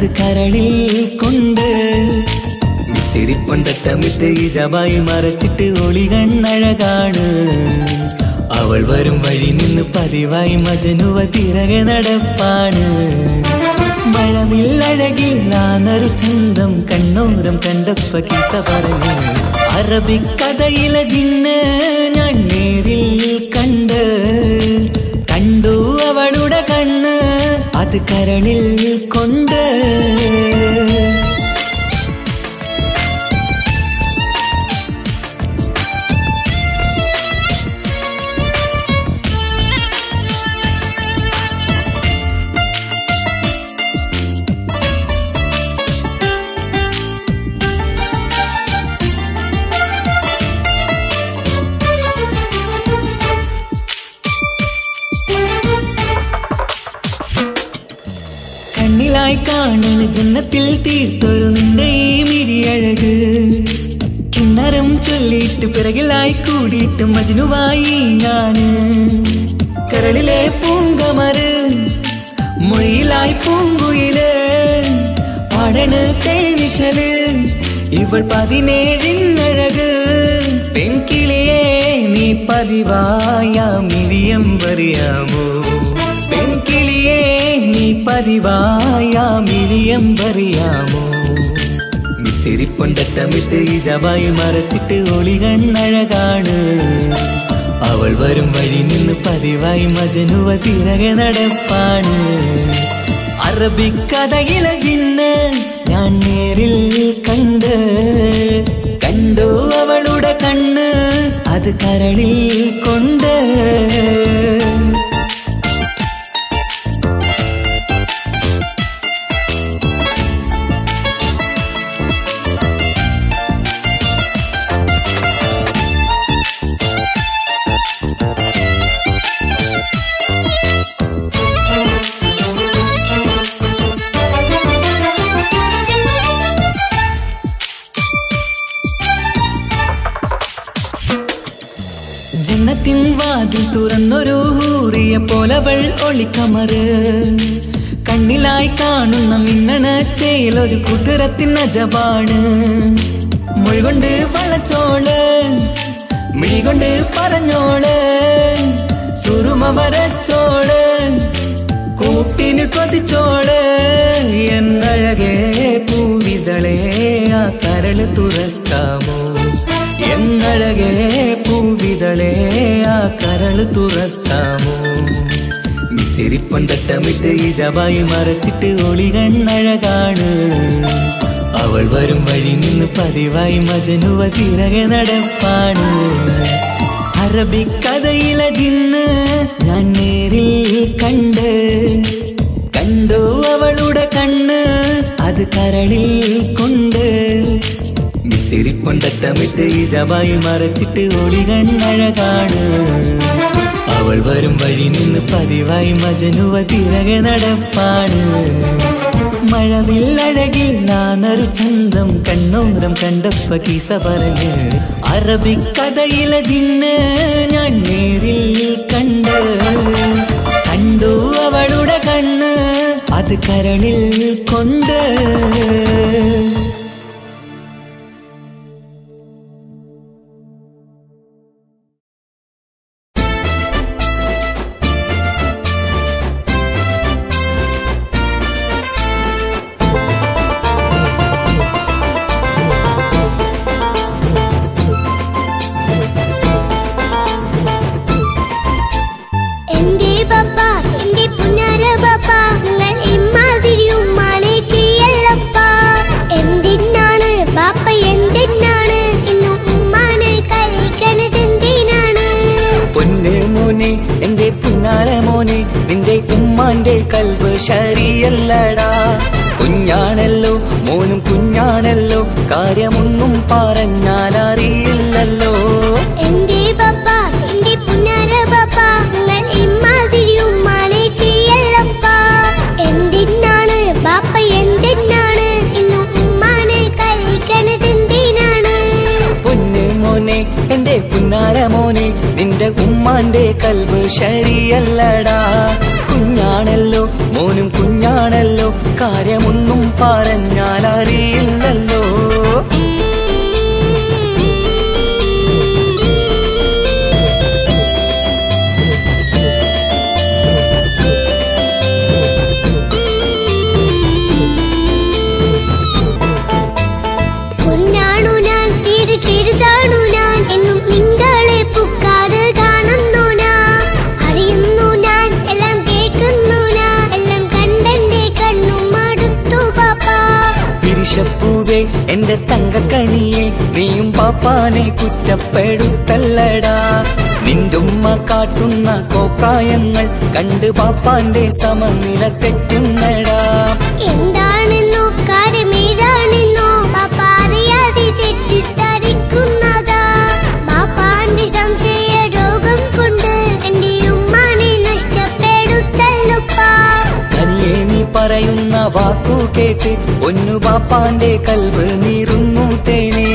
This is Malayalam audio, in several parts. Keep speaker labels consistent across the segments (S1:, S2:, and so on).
S1: അത് കരളിൽ കൊണ്ട്. സിരിപ്പൊണ്ടട്ടമിട്ട് ഇജമായി മറച്ചിട്ട് ഒളി കണ്ണഴകാണ്. അവൾ വരും വഴി നിന്ന് പതിവായി മജനുവ പിറകെ നടപ്പാണ്. മഴവില്ലഴകില്ലാന്നൊരു ചന്തം കണ്ണോരം കണ്ടപ്പ കീസ പറഞ്ഞു. അറബിക്കഥയിലെ ജിന്ന് ഞാൻ നേരിൽ കണ്ട്. കണ്ടു അവളുടെ കണ്ണ്. അത് കരളിൽ കൊണ്ട് ജന്നത്തിൽ തീർത്തൊരു നിന്റെ ഈ മിഴിയഴക് കിണ്ണരം പിറകിലായി കൂടിയിട്ട് മജനുവായി ഞാൻ. കരളിലെ പൂങ്കമറ് മൊഴിയിലായി പൂങ്കുയിൽ. പാടണ് തേനിഷൽ ഇവൾ പതിനേഴിനഴക് പെൺകിളിയേ നീ പതിവായ ഇരിയം പറയാമോ നീ പതിവായ മിഴിയം പറയാമോ മിസിരിപ്പൊണ്ടട്ടമിട്ട് ഈ ജവായി മറച്ചിട്ട് ഒളി കണ്ണഴകാണ് അവൾ വരും വഴി നിന്ന് പതിവായി മജനുവ തിരകെ നടപ്പാണ്. അറബിക്കഥയിലെ ജിന്ന് ഞാൻ നേരിൽ കണ്ട്. കണ്ടോ അവളുടെ കണ്ണ്? അത് കരളിൽ കൊണ്ട്. ഒളിക്കമറ്. കണ്ണിലായി കാണുന്ന മിന്നണ ചേലൊരു കുതിരത്തിൻ അജപാണ്. മൊഴികൊണ്ട് വളച്ചോൾ മിഴികൊണ്ട് പറഞ്ഞോൾ സുറുമ വരച്ചോൾ കൂട്ടിന് കൊതിച്ചോൾ. എന്നഴകേ പൂവിതളേ ആ കരൾ തുറക്കാമോ? എന്നഴകേ പൂവിതളേ ആ കരൾ തുറക്കാമോ? മിസിരിപ്പൊണ്ടട്ടമിട്ട് ഈ ജവായി മറച്ചിട്ട് ഒളി കണ്ണഴകാണ്. അവൾ വരും വഴി നിന്ന് പതിവായി മജനുവ തിരകെ നടപ്പാണ്. അറബിക്കഥയിലെ ജിന്ന് ഞാൻ നേരിൽ കണ്ട്. കണ്ടു അവളുടെ കണ്ണ് അത് കരളിൽ കൊണ്ട്. മിസിരിപ്പൊണ്ടട്ടമിട്ട് ഈ ജവായി മറച്ചിട്ട് ഒളി കണ്ണഴകാണ്. അവൾ വരും വഴി നിന്ന് പതിവായി മജനുവ തിരകെ നടപ്പാണ്. മഴവില്ലഴകി നാനൊരു ചന്തം കണ്ണോരം കണ്ടപ്പ കീസ പറഞ്ഞ് അറബിക്കഥയിലെ ജിന്ന് ഞാൻ നേരിൽ കണ്ട് കണ്ടു അവളുടെ കണ്ണ് അത് കരളിൽ കൊണ്ട് ഉമ്മാന്റെ കൽവ് ശരിയല്ലടാ. കുഞ്ഞാണല്ലോ മോനും കുഞ്ഞാണല്ലോ കാര്യമൊന്നും പറഞ്ഞാൽ അറിയില്ലല്ലോ
S2: എന്റെ
S1: തങ്കക്കണിയെ നീയും പാപ്പാനെ കുറ്റപ്പെടുത്തല്ലടാ. നിന്റുമ്മ കാട്ടുന്ന കോപ്രായങ്ങൾ കണ്ട് പാപ്പാന്റെ സമനില തെറ്റുന്നടാ. വാക്കു കേട്ട് ഒന്നു ബാപ്പാന്റെ കൽവ് നീറുന്നു തേനേ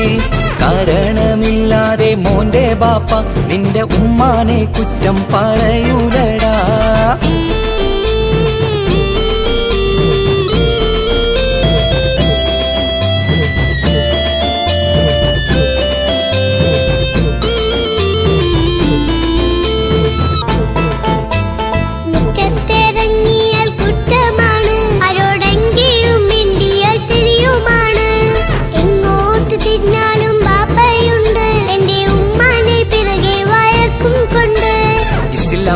S1: കാരണമില്ലാതെ മോന്റെ ബാപ്പ നിന്റെ ഉമ്മാനെ കുറ്റം പറയൂലടാ.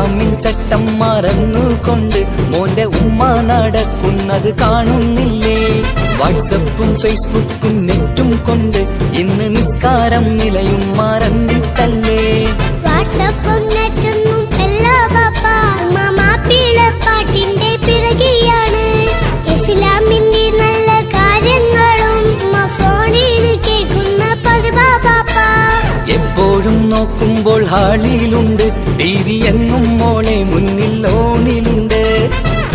S1: റോമിൻ ചട്ടം മറന്നുകൊണ്ട് മോന്റെ ഉമ്മ നടക്കുന്നത് കാണുന്നില്ലേ? വാട്സപ്പും ഫേസ്ബുക്കും നെറ്റും കൊണ്ട് ഇന്ന് നിസ്കാരം നിലയും മറന്നിട്ടല്ലേ?
S2: വാട്സപ്പും
S1: നെറ്റും നോക്കുമ്പോൾ ഹാളിയിലുണ്ട് ടി എന്നും മോളെ മുന്നിൽ ലോണിലുണ്ട്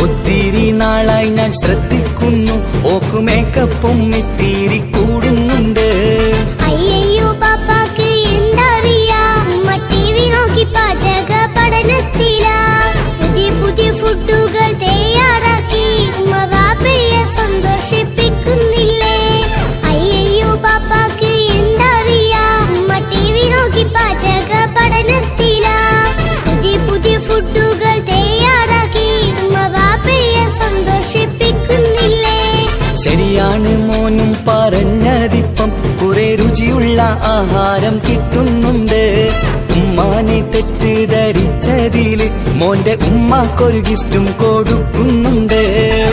S1: ഒത്തിരി നാളായി ഞാൻ ശ്രദ്ധിക്കുന്നു. ഓക്കുമേക്കപ്പും എത്തി കുറെ രുചിയുള്ള ആഹാരം കിട്ടുന്നുണ്ട്. ഉമ്മാനെ തെറ്റിദ്ധരിച്ചതിൽ മോന്റെ ഉമ്മാക്കൊരു ഗിഫ്റ്റും കൊടുക്കുന്നുണ്ട്.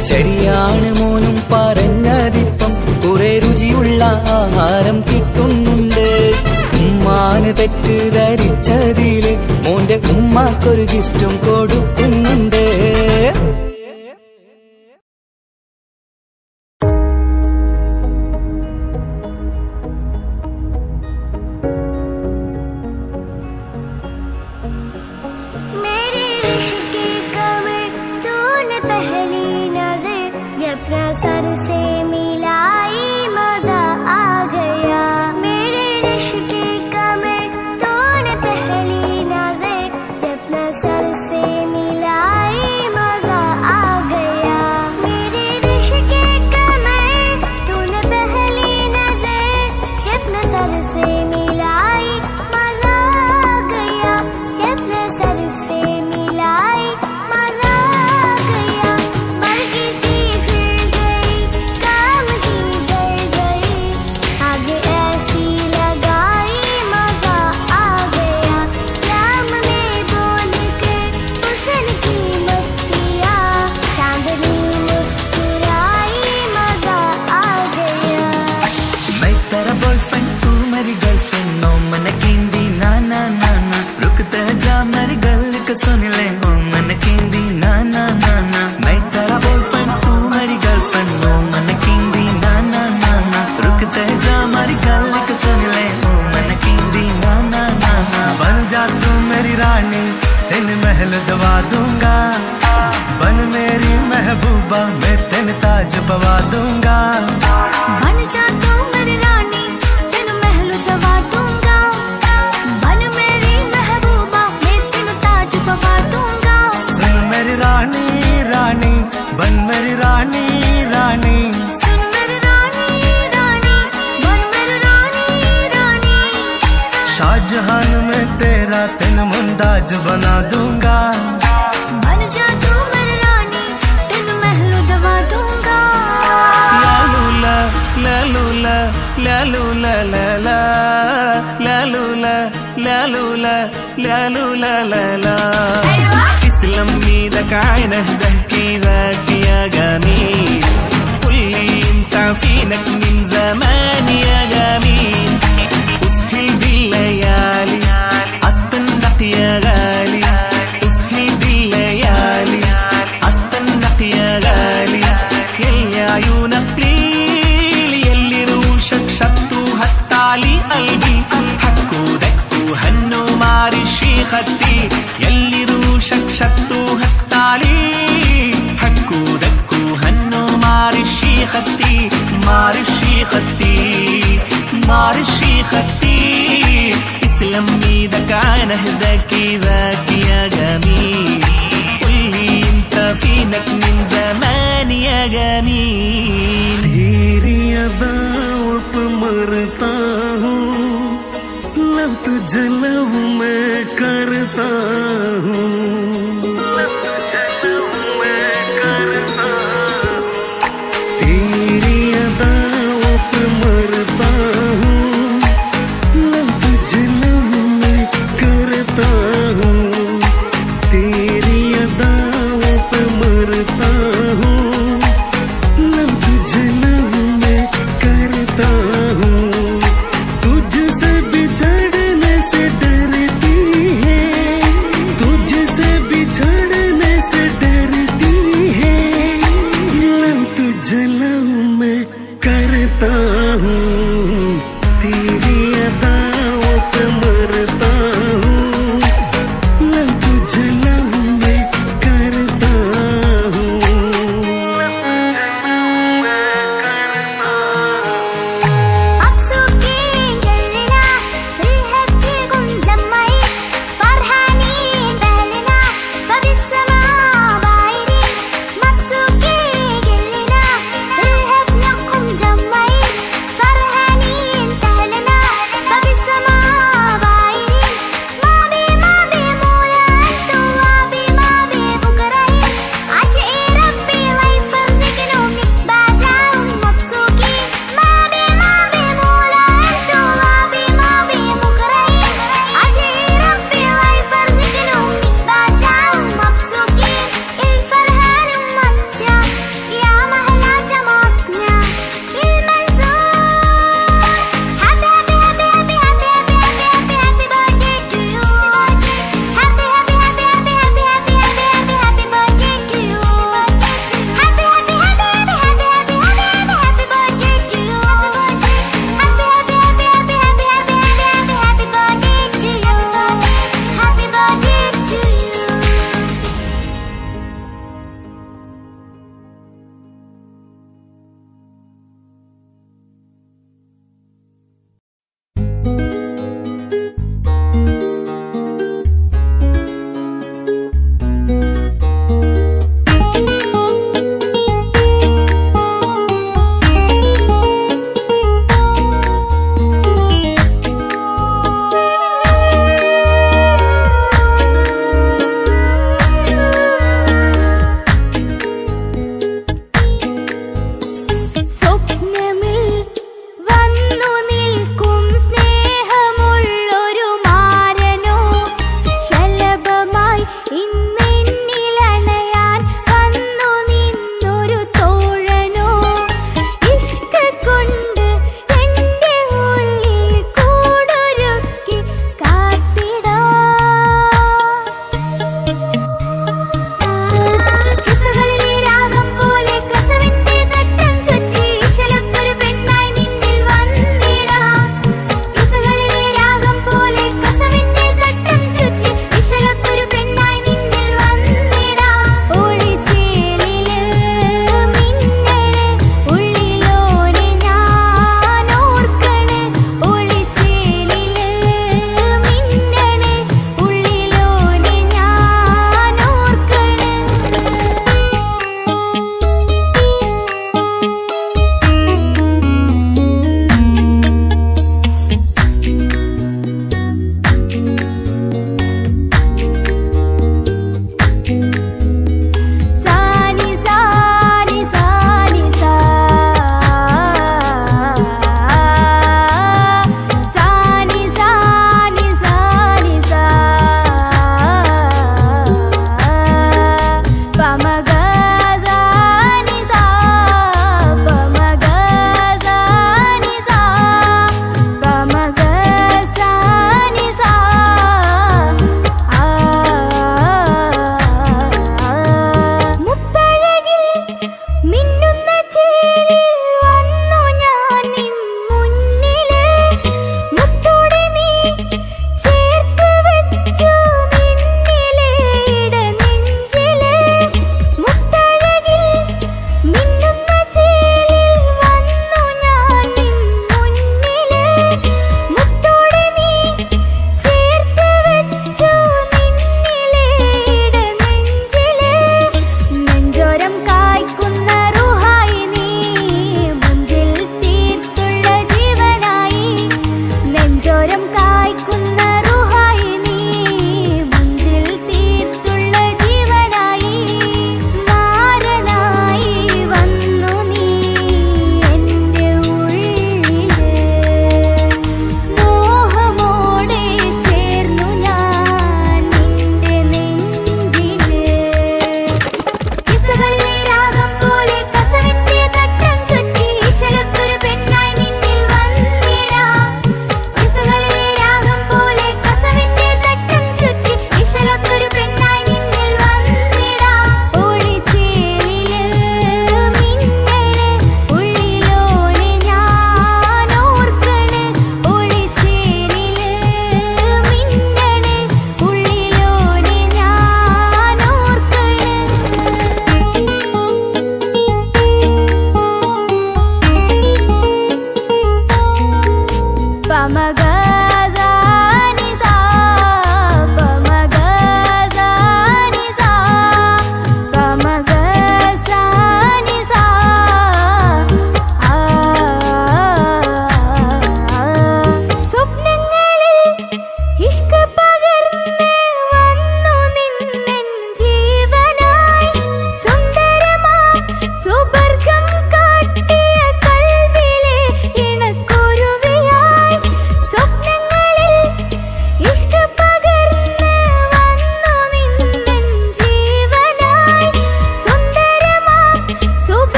S1: ശരിയാണ് മോനും പറഞ്ഞതിപ്പം. കുറെ രുചിയുള്ള ആഹാരം കിട്ടുന്നുണ്ട്. ഉമ്മാന് തെറ്റിദ്ധരിച്ചതിൽ മോന്റെ ഉമ്മാക്കൊരു ഗിഫ്റ്റും കൊടുക്കുന്നുണ്ട്.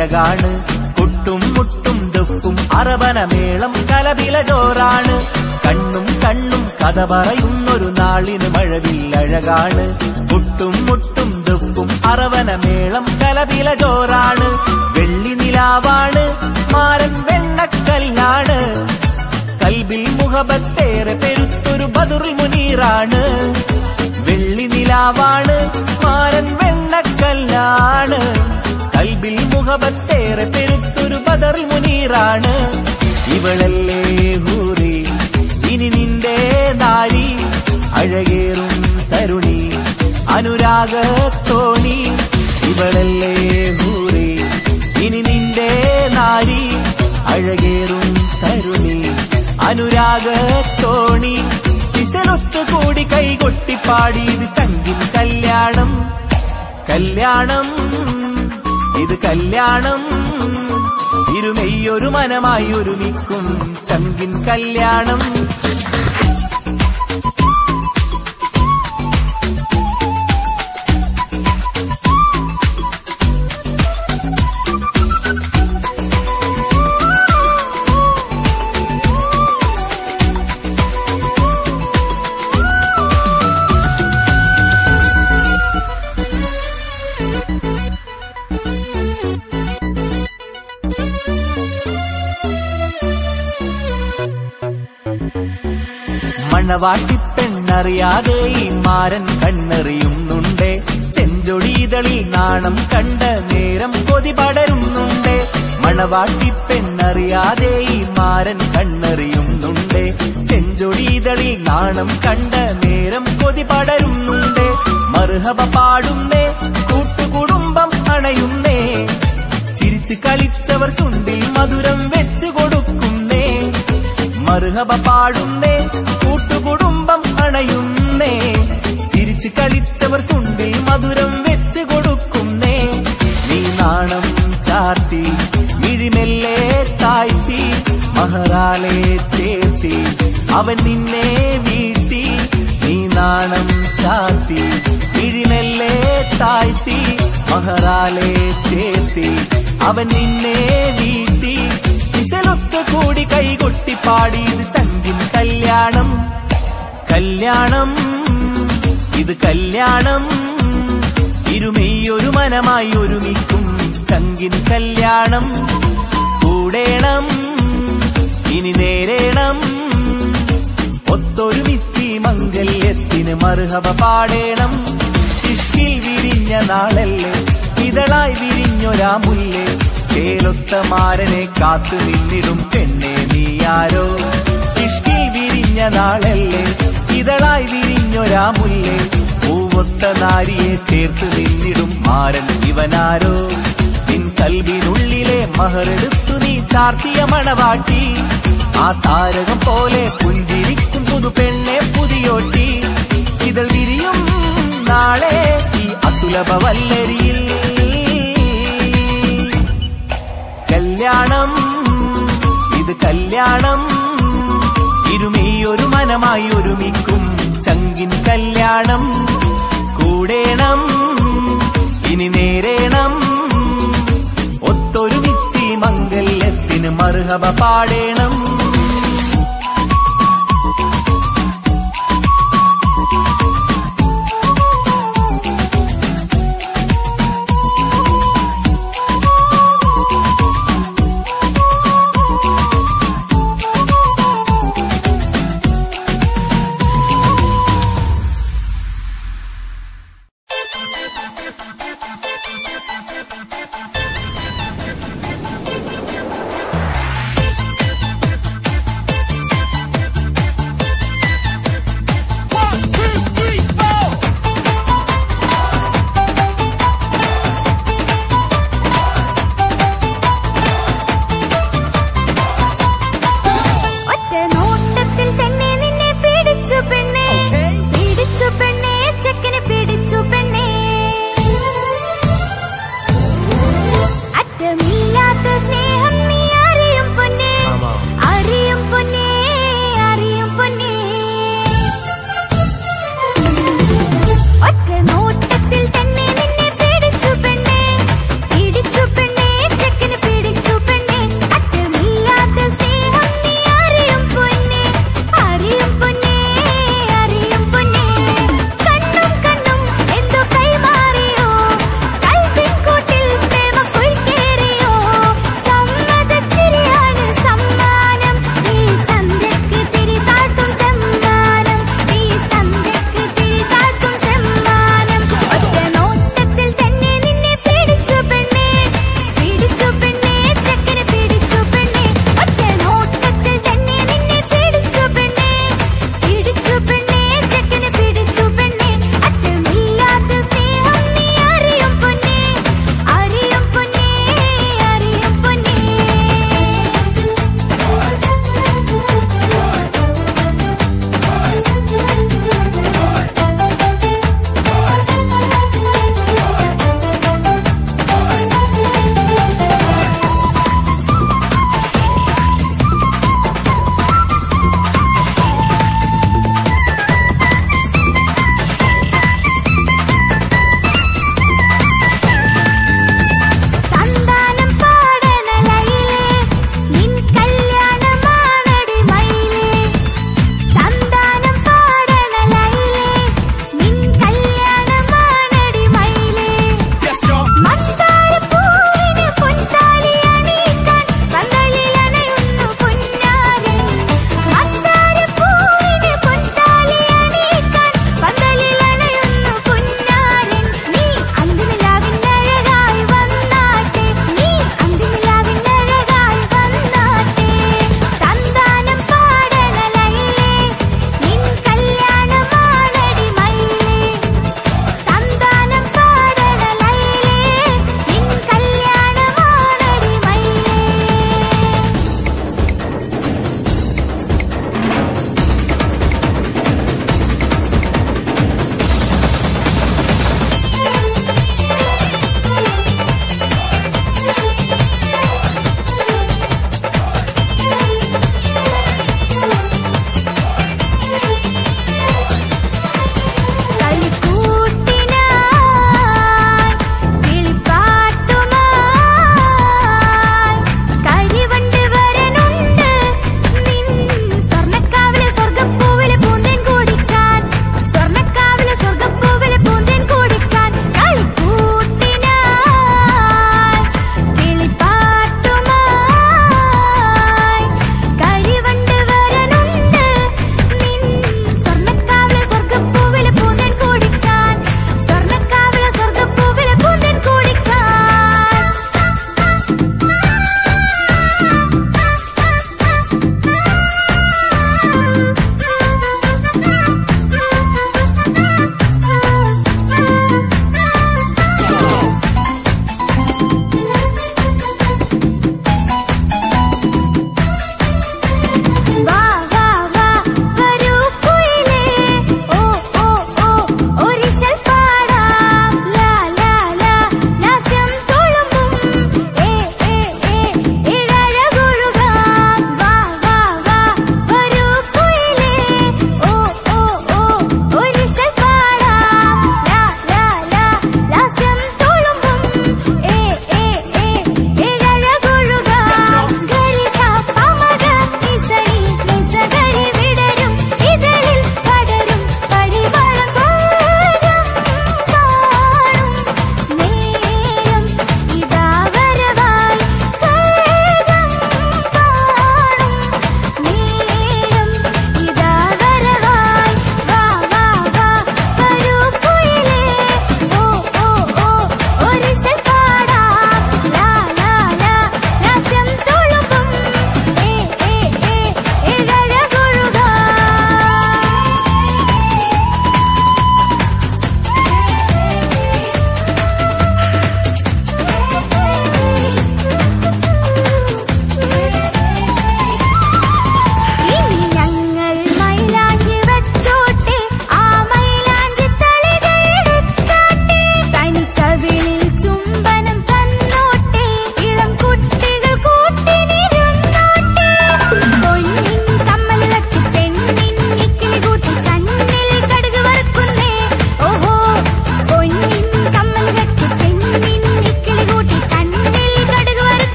S3: മഴവില്ലഴകാണ് കൊട്ടും മുട്ടും ദുഃഖും അറബനമേളം കലപില ജോറാണ് കണ്ണും കണ്ണും കഥ പറയുന്നൊരു നാളിന് അഴകാണ്. കൊട്ടും മുട്ടും ദുഃഖും അറവനമേളം കലപില ജോറാണ് വെള്ളി നിലാവാണ് മാരൻ വെണ്ണക്കല്ലാണ്. കൽബിൽ മുഹബത്തേറെ പെരുത്തൊരു ബദുറിൽ മുനീറാണ്. വെള്ളി നിലാവാണ് മാരൻ വെണ്ണക്കല്ലാണ്. കൽബിൽ മുഹബത്തേറെ പെരുത്തൊരു ബദർ മുനീറാണ്. ഇവളല്ലേ ഹൂറി ഇനി നിന്റെ നാരി അഴകേറും തരുണി അനുരാഗത്തോണി ഇവളല്ലേ ഹൂറി ഇനി നിന്റെ നാരി അഴകേറും തരുണി അനുരാഗത്തോണി ദിശലൊത്തു കൂടി കൈകൊട്ടി പാടിയത് ചങ്കിൻ കല്യാണം. കല്യാണം ഇത് കല്യാണം. ഇരുമെയ്യൊരു മനമായി ഒരുമിക്കും. ചങ്കിൻ കല്യാണം. മണവാട്ടി പെണ്ണറിയാതെ ഈ മാരൻ കണ്ണെറിയുന്നുണ്ടേ. ചെഞ്ചൊടിതളിൽ നാണം കണ്ട നേരം കൊതി പടരുന്നുണ്ടേ. മണവാട്ടി പെണ്ണറിയാതെ ഈ മാരൻ കണ്ണെറിയുന്നുണ്ടേ. ചെഞ്ചൊടിതളിൽ നാണം കണ്ട നേരം കൊതി പടരുന്നുണ്ടേ. മറുഹബ പാടുന്നേ കൂട്ടുകുടുംബം അണയുന്നേ. ചിരിച്ചു കളിച്ചവർ ചുണ്ടിൽ മധുരം വെച്ചു മറുഹബ പാടുന്നേ കൂട്ടുകുടുംബം അണയുന്നേ ചിരിച്ചു കളിച്ചവർ ചുണ്ടിൽ മധുരം വെച്ച് കൊടുക്കുന്നേ. നീ നാണം ചാർത്തി മിഴിമെല്ലെ താഴ്ത്തി മഹറാലെ ചേർത്തി അവൻ നിന്നെ വീട്ടി നീ നാണം ചാർത്തി മിഴിമെല്ലെ താഴ്ത്തി മഹറാലെ ചേർത്തി അവൻ നിന്നെ വീട്ടി കൂടി കൈകൊട്ടി പാടി ഇത് ചങ്കിൻ കല്യാണം. കല്യാണം ഇത് കല്യാണം. ഇരുമെയ്യൊരു മനമായി ഒരുമിക്കും ചങ്കിൻ കല്യാണം. കൂടേണം ഇനി നേരേണം. ഒത്തൊരുമിച്ച് മംഗല്യത്തിന് മറുഹവ പാടേണം. ഇഷ്കിൽ വിരിഞ്ഞ നാളല്ലേ ഇതളായി വിരിഞ്ഞൊരാ മുല്ലേ ചേലൊത്ത മാരനെ കാത്തു നിന്നിടും പെണ്ണെ. നീയാരോ? ഇഷ്കിൽ വിരിഞ്ഞ നാളല്ലേ? ഇതളായി വിരിഞ്ഞൊരാ മുല്ലേ പൂവൊത്ത നാരിയെ ചേർത്ത് നിന്നിടും മാരൻ ഇവനാരോ? നിൻ കൽവിനുള്ളിലെ മഹറെടുത്തു നീ ചാർത്തിയ മണവാട്ടി. ആ താരകം പോലെ പുഞ്ചിരിക്കും പുതു പെണ്ണെ പുതിയോട്ടി. ഇതൾ വിരിയും നാളെ ഈ അസുലഭ വല്ലരിയിൽ കല്യാണം ഇത് കല്യാണം. ഒരു മനമായി ഒരുമിക്കും ചങ്കിൻ കല്യാണം. കൂടേണം ഇനി നേരേണം. ഒത്തൊരുമിച്ച് മംഗല്യത്തിന് മർഹവ പാടേണം.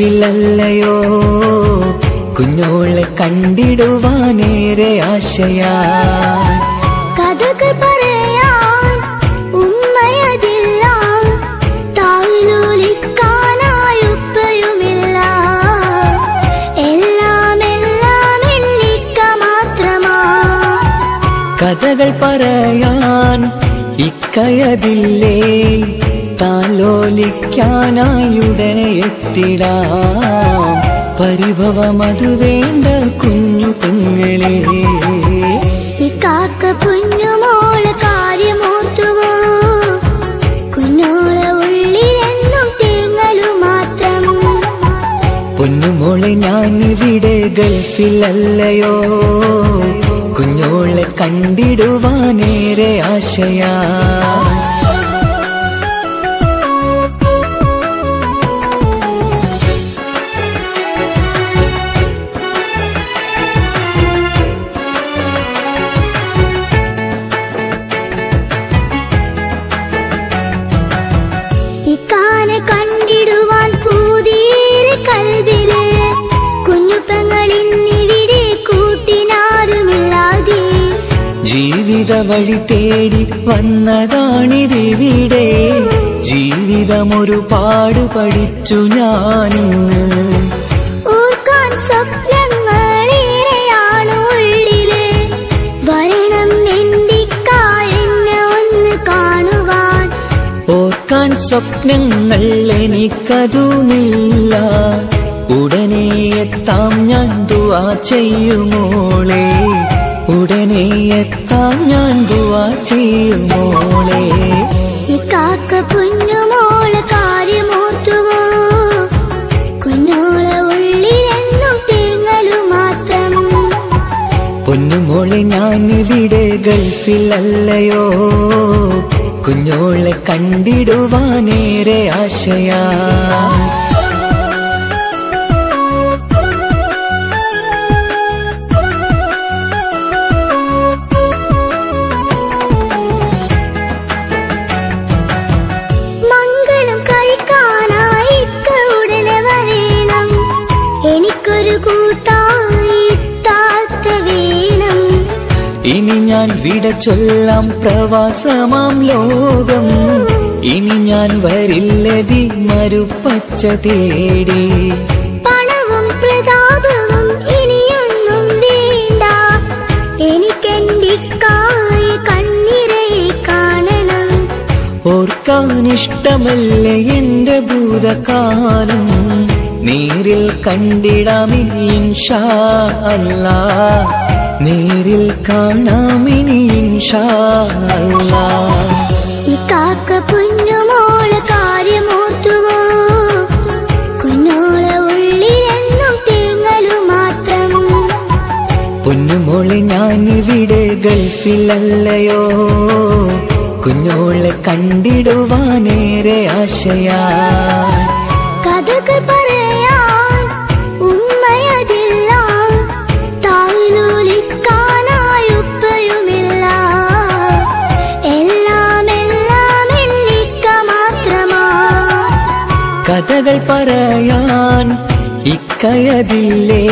S2: ഫിലല്ലയോ കുഞ്ഞോളെ
S1: കണ്ടിടുവാനേറെ ആശയാ.
S2: കഥകൾ എല്ലാം എല്ലാം
S1: കഥകൾ പറയാൻ ഇക്കയതില്ലേ? താലോലിക്കാനായി ഉടനെ എത്തിടാം. പരിഭവമതു വേണ്ട കുഞ്ഞു പെങ്ങളെ.
S2: ഈ കാക്ക പൊന്നുമോളെ കാര്യമോർത്തുവോ? കുഞ്ഞോളെ ഉള്ളിലെന്നും തേങ്ങലു മാത്രം.
S1: പൊന്നുമോളെ ഞാനിവിടെ ഗൾഫിലല്ലയോ? കുഞ്ഞോളെ കണ്ടിടുവാനേറെ ആശയാ. വഴി തേടി വന്നതാണിതിവിടെ. ജീവിതമൊരുപാട് പഠിച്ചു ഞാനിന്ന്.
S2: ഓർക്കാൻ സ്വപ്നങ്ങളേറെയാണ് ഉള്ളിൽ. വരണം ഒന്ന് കാണുവാൻ.
S1: ഓർക്കാൻ സ്വപ്നങ്ങൾ എനിക്കതുമില്ല. ഉടനെ എത്താം ഞാൻ ദുവാ ചെയ്യുമോളെ. ഉടനെ എത്താം ഞാൻ ദുവാ ചെയ്യുമോളെ
S2: ഈ കാക്ക പൊന്നുമോളെ കാര്യമോർത്തുവോ? കുഞ്ഞോളെ ഉള്ളിലെന്നും തേങ്ങലു മാത്രം.
S1: പൊന്നുമോളെ ഞാനിവിടെ ഗൾഫിലല്ലയോ? കുഞ്ഞോളെ കണ്ടിടുവാനേറെ ആശയാ. ഞാൻ വിട ചൊല്ലാം പ്രവാസമാം ലോകം. ഇനി ഞാൻ വരില്ലതി മരുപ്പച്ച തേടി.
S2: പണവും പ്രതാപവും ഇനിയൊന്നും വേണ്ട. കണ്ണിരയെ കാണണം.
S1: ഓർക്കാൻ ഇഷ്ടമല്ലേ എന്റെ ഭൂതകാലം? നേരിൽ കണ്ടിടാമില്ല അല്ലാ. നേരിൽ കാണാമിനി
S2: ഈ കാക്ക പൊന്നുമോളെ കാര്യമോർത്തുവോ? കുഞ്ഞോള ഉള്ളിലെന്നും തേങ്ങലു മാത്രം.
S1: പൊന്നുമോളെ ഞാനിവിടെ ഗൾഫിലല്ലയോ? കുഞ്ഞോളെ കണ്ടിടുവാനേറെ ആശയാ.
S2: കഥകൾ
S1: കഥകൾ പറയാൻ ഇക്കയതില്ലേ?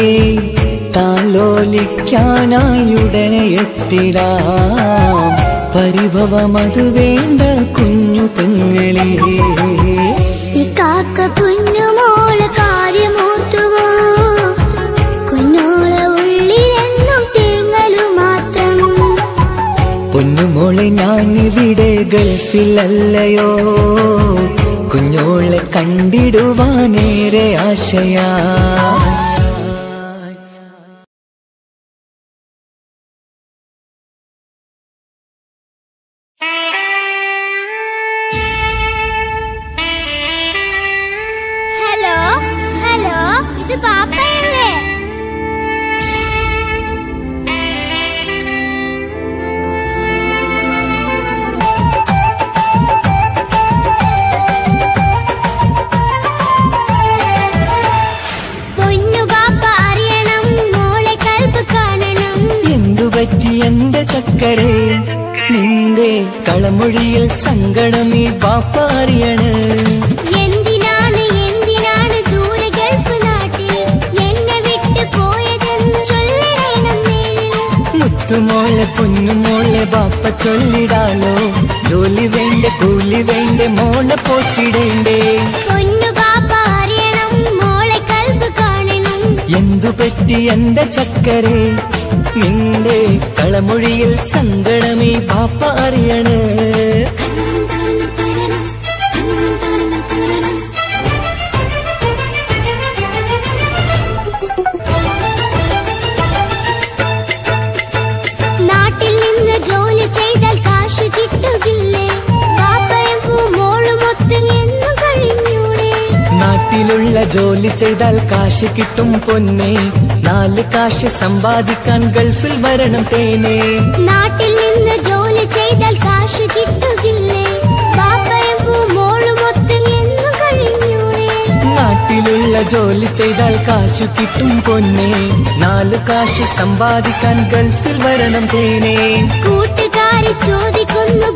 S1: താലോലിക്കാനായി ഉടനെ എത്തിടാം. പരിഭവമതു വേണ്ട കുഞ്ഞു പെങ്ങളെ.
S2: ഈ കാക്ക പൊന്നുമോളെ കാര്യമോർത്തുവോ കുഞ്ഞോളെ ഉള്ളിലെന്നും തേങ്ങലു മാത്രം.
S1: പൊന്നുമോളെ ഇവിടെ ഗൾഫിലല്ലയോ? കുഞ്ഞോളെ കണ്ടിടുവാനേറെ ആശയാ.
S2: കാശ്
S1: കിട്ടും പൊന്നെ. നാല് കാശ് സമ്പാദിക്കാൻ ഗൾഫിൽ വരണം തേനെ.
S2: നാട്ടിൽ നിന്ന് ജോലി ചെയ്താൽ കാശ് കിട്ടുകില്ലേ?
S1: നാട്ടിലുള്ള ജോലി ചെയ്താൽ കാശു കിട്ടും പൊന്നെ. നാല് കാശ് സമ്പാദിക്കാൻ ഗൾഫിൽ വരണം തേനെ.
S2: കൂട്ടുകാരെ ചോദിക്കുന്നു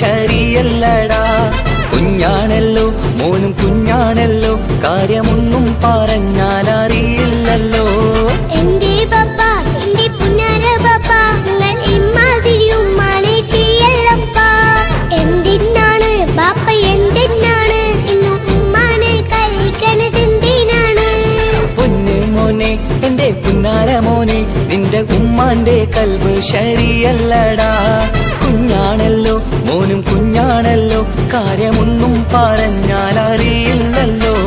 S1: ശരിയല്ലടാ. കുഞ്ഞാണല്ലോ മോനും കുഞ്ഞാണല്ലോ കാര്യമൊന്നും പറഞ്ഞാൽ അറിയില്ലല്ലോ
S2: എന്റെ പപ്പ എന്റെ പുന്നാര പപ്പ നിങ്ങൾ ഇമ്മാതിരി ഉമ്മാനെ ചെയ്യല്ലപ്പ എന്തിനാണ് പാപ്പ എന്തിനാണ് ഇന്ന് ഉമ്മാനെ കഴിക്കണത് എന്തിനാണ്?
S1: പൊന്ന് മോനെ എന്റെ പുന്നാര മോനെ നിന്റെ ഉമ്മാന്റെ കൽവ് ശരിയല്ലടാ. കുഞ്ഞാണല്ലോ മോനും കുഞ്ഞാണല്ലോ. കാര്യമൊന്നും പറഞ്ഞാൽ അറിയില്ലല്ലോ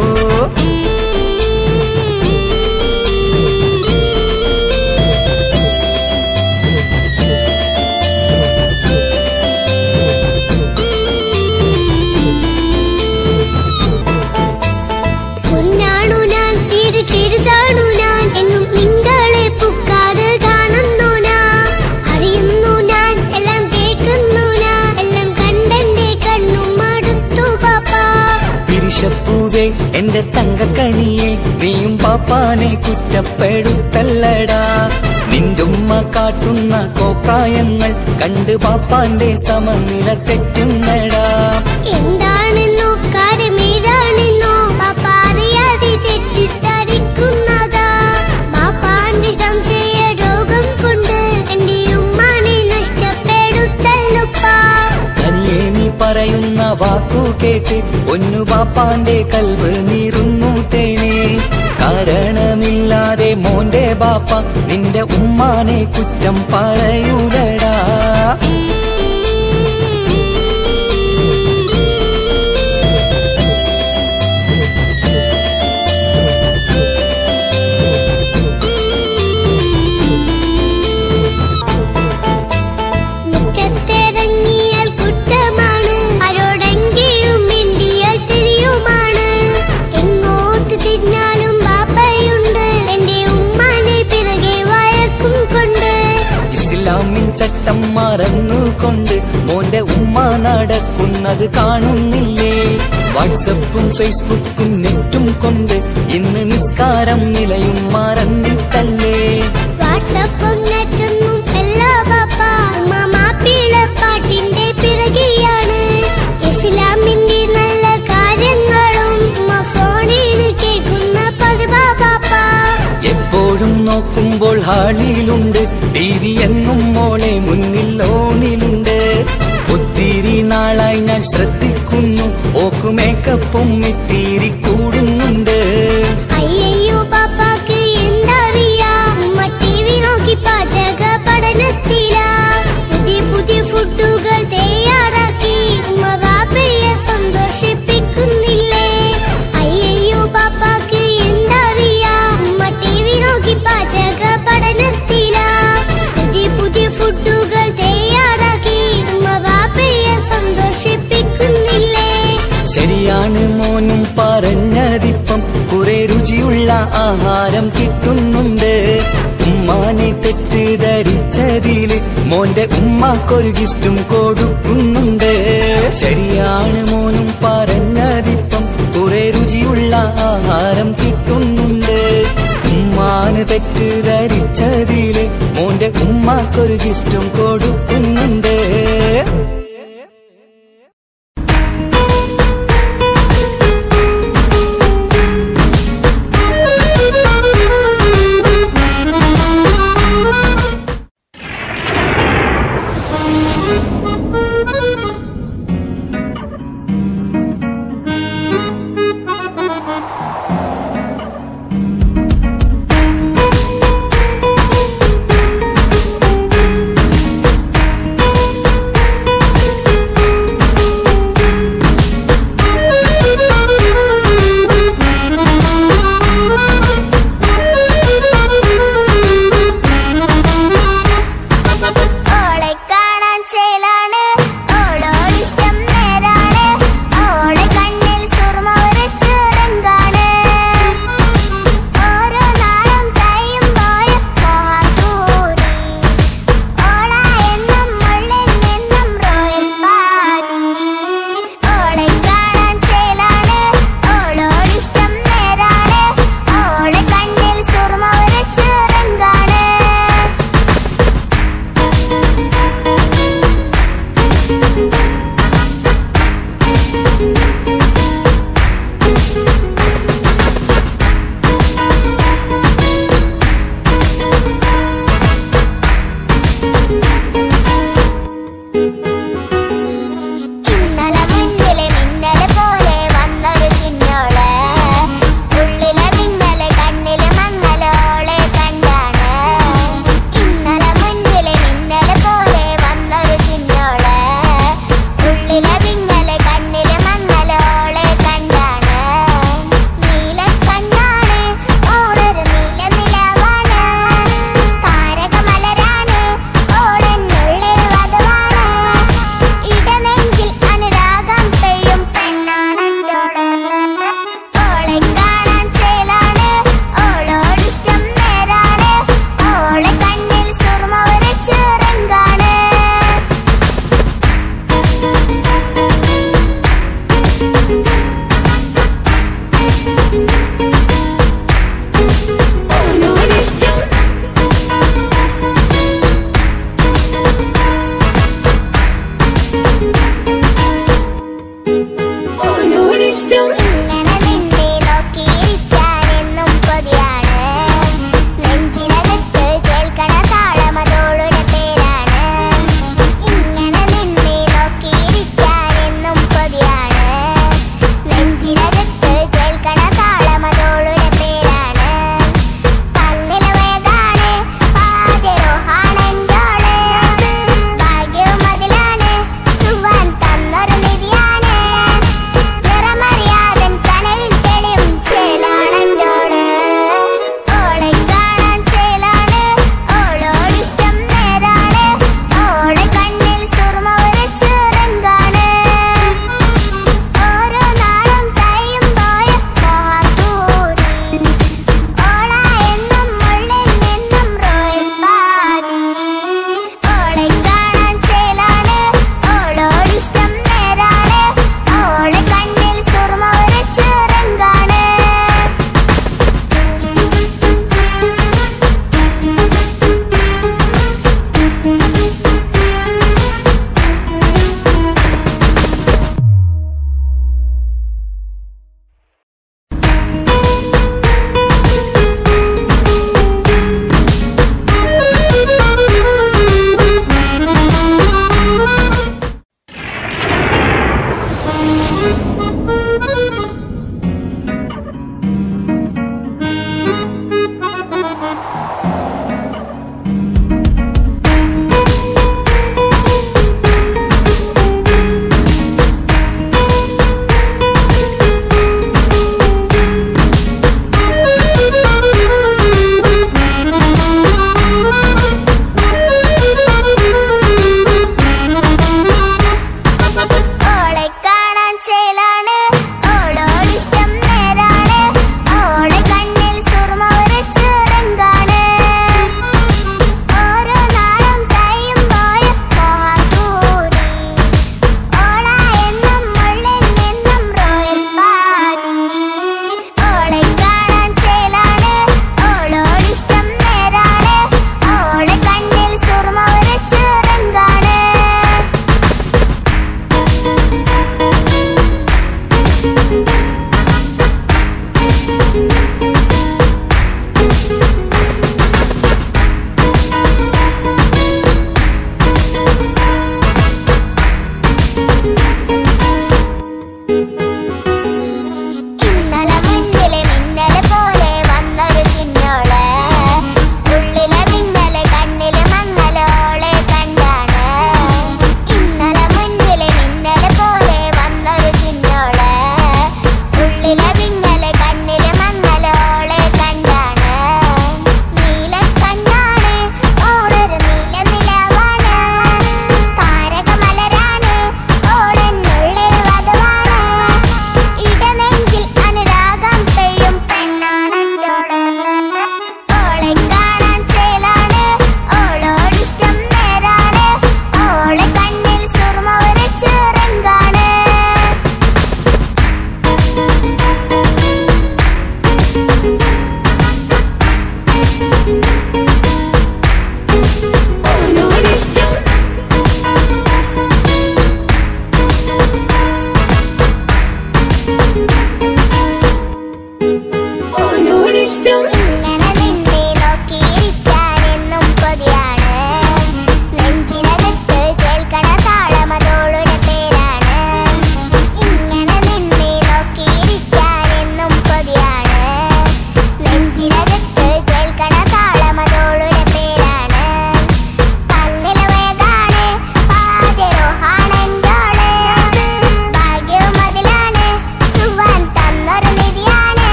S1: പിരിശപ്പൂവേ എന്റെ തങ്കക്കനിയെ നീയും പാപ്പാനെ കുറ്റപ്പെടുത്തല്ലടാ. നിന്റുമ്മ കാട്ടുന്ന കോപ്രായങ്ങൾ കണ്ട് പാപ്പാന്റെ സമനില തെറ്റുന്നടാ. പറയുന്ന വാക്കു കേട്ട് ഒന്നു പാപ്പാന്റെ കൽവ് നീറുന്നു തേനെ. കാരണമില്ലാതെ മോന്റെ ബാപ്പ നിന്റെ ഉമ്മാനെ കുറ്റം പറയൂലടാ. ചട്ടം മറന്നുകൊണ്ട് മോന്റെ ഉമ്മ നടക്കുന്നത് കാണുന്നില്ലേ? വാട്സപ്പും ഫേസ്ബുക്കും നെറ്റും കൊണ്ട് ഇന്ന് നിസ്കാരം നിലയും മറന്നിട്ടല്ലേ?
S2: വാട്സപ്പും
S1: നോക്കുമ്പോൾ ഹാളിയിലുണ്ട് ടി വി എന്നും മോളെ മുന്നിൽ ഓണിലുണ്ട്. ഒത്തിരി നാളായി ഞാൻ ശ്രദ്ധിക്കുന്നു. ഓക്കുമേക്കപ്പും ഇത്തിരി കൂടുന്നുണ്ട്.
S2: ഒരു ഗിഫ്റ്റും കൊടുക്കുന്നുണ്ട്.
S1: ശരിയാണ് മോനും പറഞ്ഞതിപ്പം. കുറെ രുചിയുള്ള ആഹാരം കിട്ടുന്നുണ്ട്. ഉമ്മാന് തെറ്റ് ധരിച്ചതിൽ മോന്റെ ഉമ്മാക്കൊരു ഗിഫ്റ്റും കൊടുക്കും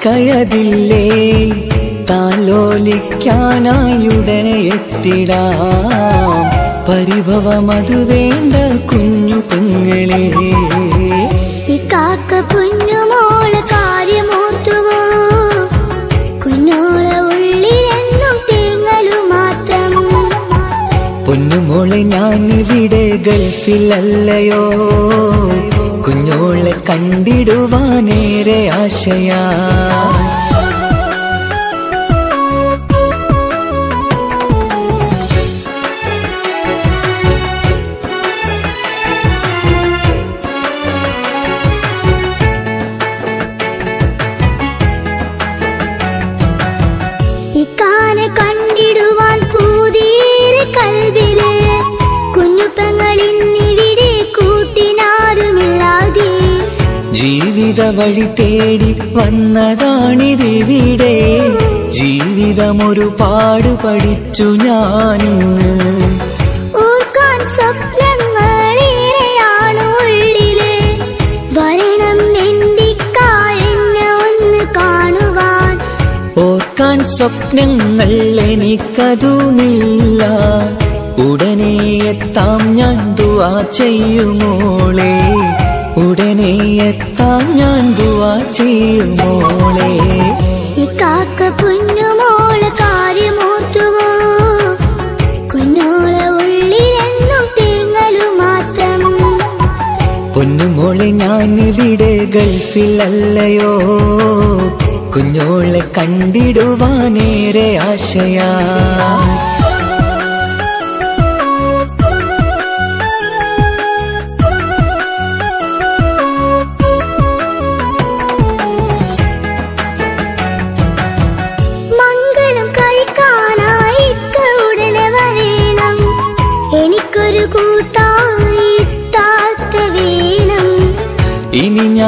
S1: ഇക്കയതില്ലേ താലോലിക്കാനായുടനെ എത്തിടാം. പരിഭവമതു വേണ്ട കുഞ്ഞു പെങ്ങളെ.
S2: ഈ കാക്ക പൊന്നുമോളെ കാര്യമോർത്തുവോ? കുഞ്ഞോളെ ഉള്ളിലെന്നും തേങ്ങലു മാത്രം.
S1: പൊന്നുമോളെ ഞാനിവിടെ ഗൾഫിലല്ലയോ? കുഞ്ഞോളെ കണ്ടിടുവാനേറെ ആശയാ. തേടി വന്നതാണിതിവിടെ. ജീവിതമൊരു പാട് പഠിച്ചു ഞാനിന്ന്.
S2: ഓർക്കാൻ സ്വപ്നങ്ങളേറെയാണ് ഉള്ളിൽ. വരണം ഒന്ന് കാണുവാൻ.
S1: ഓർക്കാൻ സ്വപ്നങ്ങൾ എനിക്കതുമില്ല. ഉടനെ എത്താം ഞാൻ ദുവാ ചെയ്യുമോളെ. ഉടനെ എത്താം ഞാൻ ദുവാ ചെയ്യുമോളെ
S2: ഈ കാക്ക പൊന്നുമോളെ കാര്യമോർത്തുവോ? കുഞ്ഞോളെ ഉള്ളിലെന്നും തേങ്ങലു മാത്രം.
S1: പൊന്നുമോളെ ഞാനിവിടെ ഗൾഫിലല്ലയോ? കുഞ്ഞോളെ കണ്ടിടുവാനേറെ ആശയാ.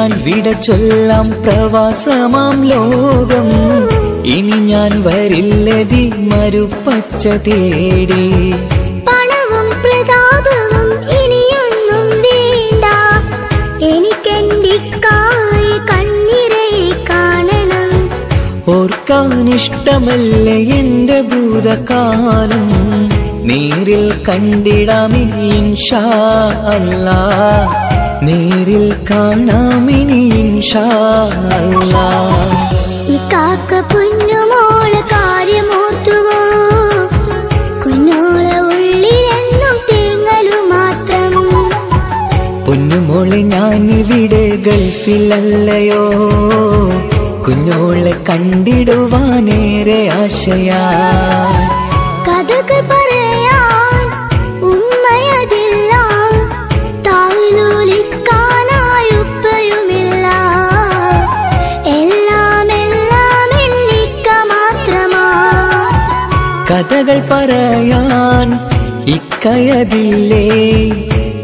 S1: ഞാൻ വിട ചൊല്ലാം പ്രവാസമാം ലോകം. ഇനി ഞാൻ വരില്ലതി മരുപ്പച്ച തേടി.
S2: പണവും പ്രതാപവും ഇനിയൊന്നും വേണ്ട. കണ്ണിരയെ കാണണം.
S1: എന്റെ ഭൂതകാലം? നേരിൽ കണ്ടിടാമില്ല അല്ലാ നേരിൽ കാണാമിനി
S2: ഈ കാക്ക പൊന്നുമോളെ കാര്യമോർത്തുവോ? കുഞ്ഞോളെ ഉള്ളിലെന്നും തേങ്ങലു മാത്രം.
S1: പൊന്നുമോളെ ഇവിടെ ഗൾഫിലല്ലയോ? കുഞ്ഞോളെ കണ്ടിടുവാനേറെ ആശയാ.
S2: കഥകൾ പറയാൻ
S1: ഇക്കയതില്ലേ?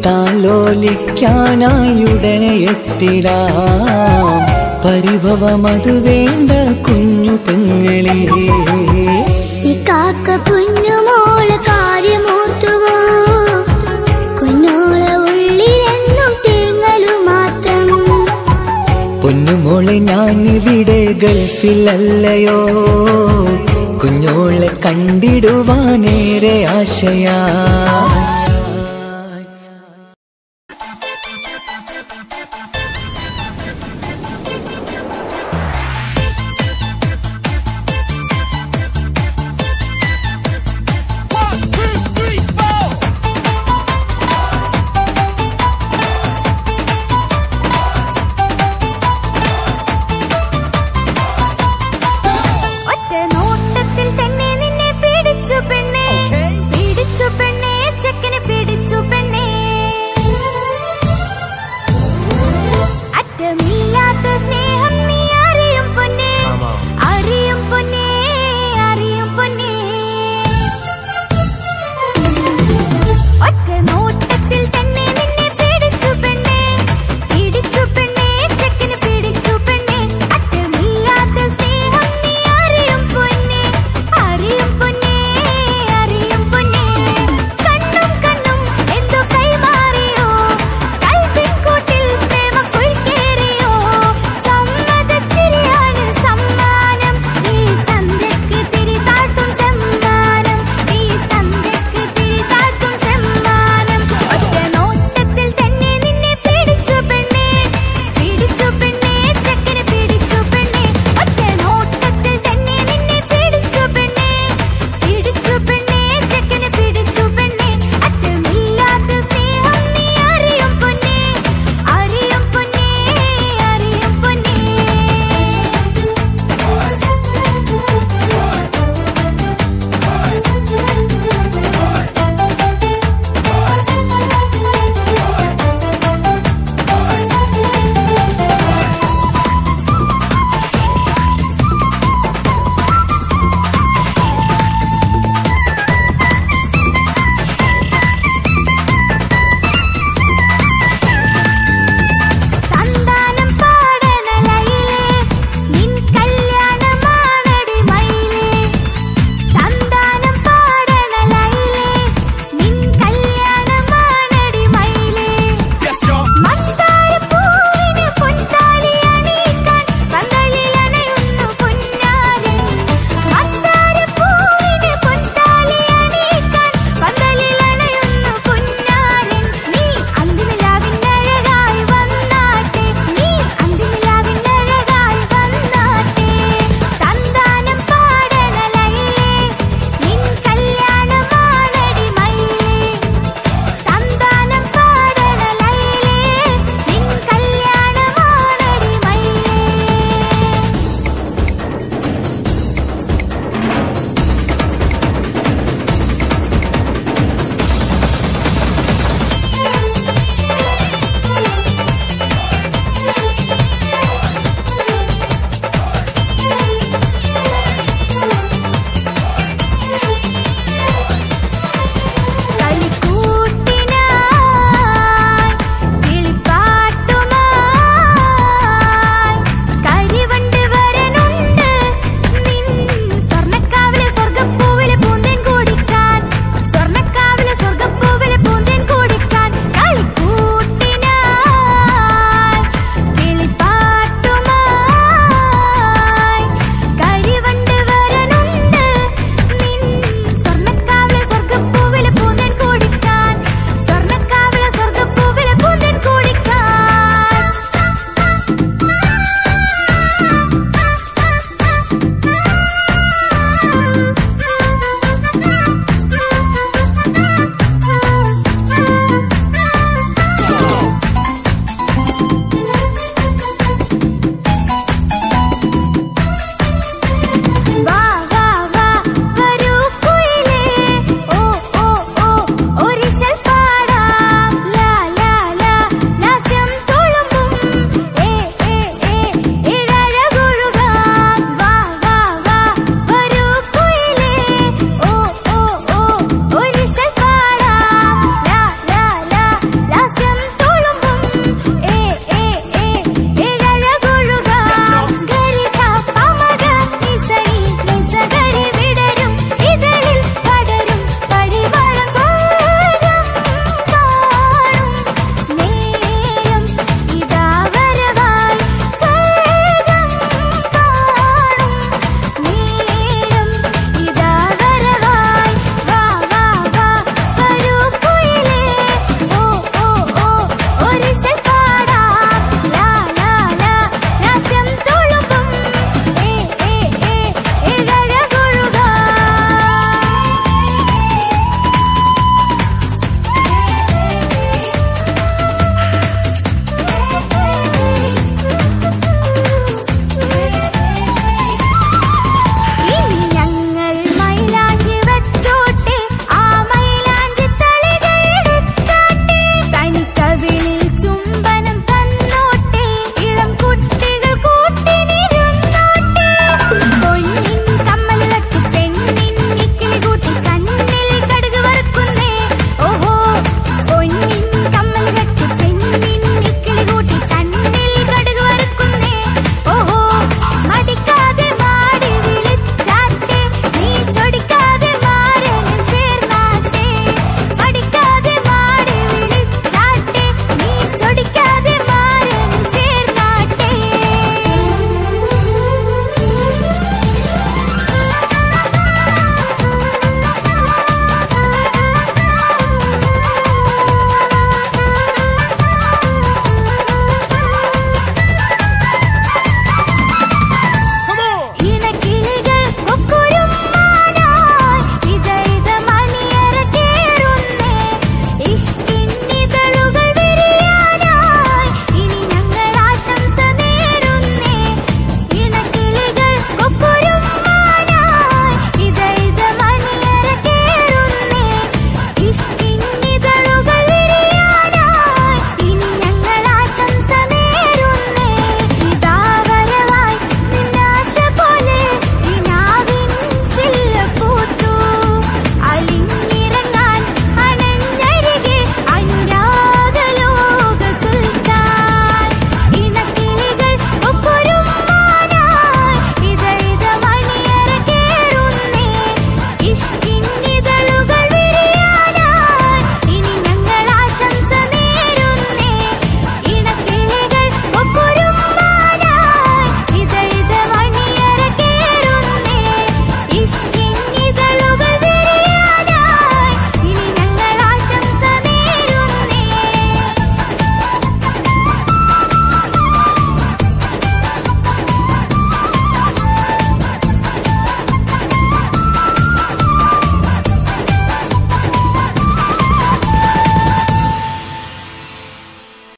S1: താലോലിക്കാനായുടനെ എത്തിടാം. പരിഭവമതു വേണ്ട കുഞ്ഞു പെങ്ങളെ.
S2: ഈ കാക്ക പൊന്നുമോളെ കാര്യമോർത്തുവോ? കുഞ്ഞോളെ ഉള്ളിലെന്നും തേങ്ങലു മാത്രം.
S1: പൊന്നുമോളെ ഇവിടെ ഗൾഫിലല്ലയോ? കുഞ്ഞോളെ കണ്ടിടുവാനേറെ ആശയാ.